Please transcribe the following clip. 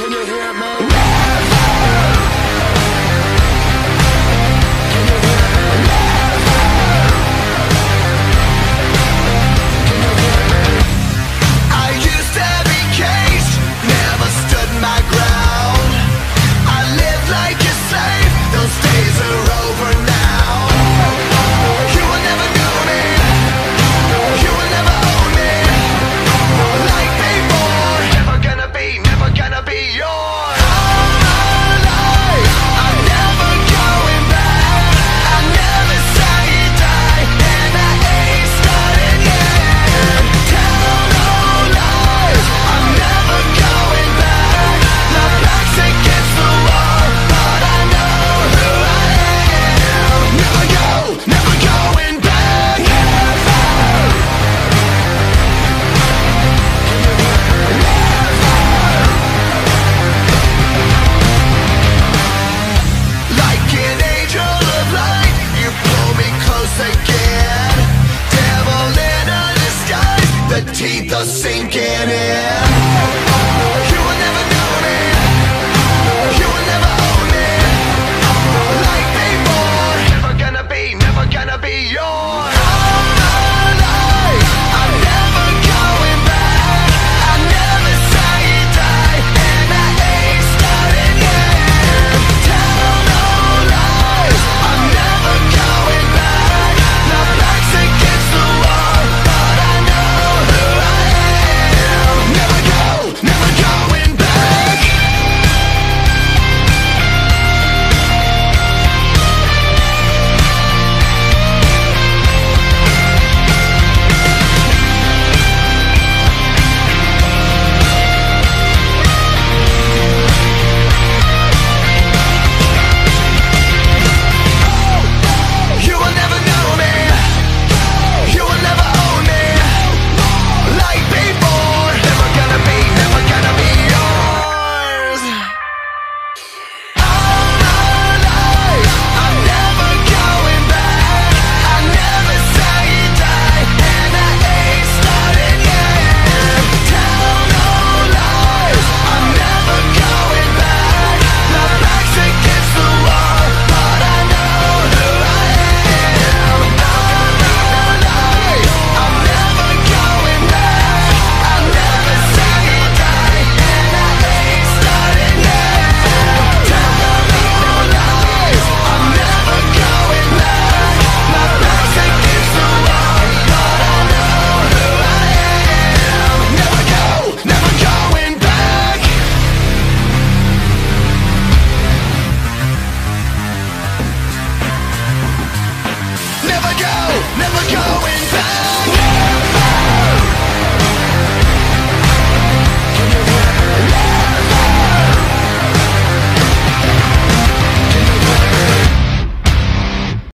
Can you hear me? teeth are sinking in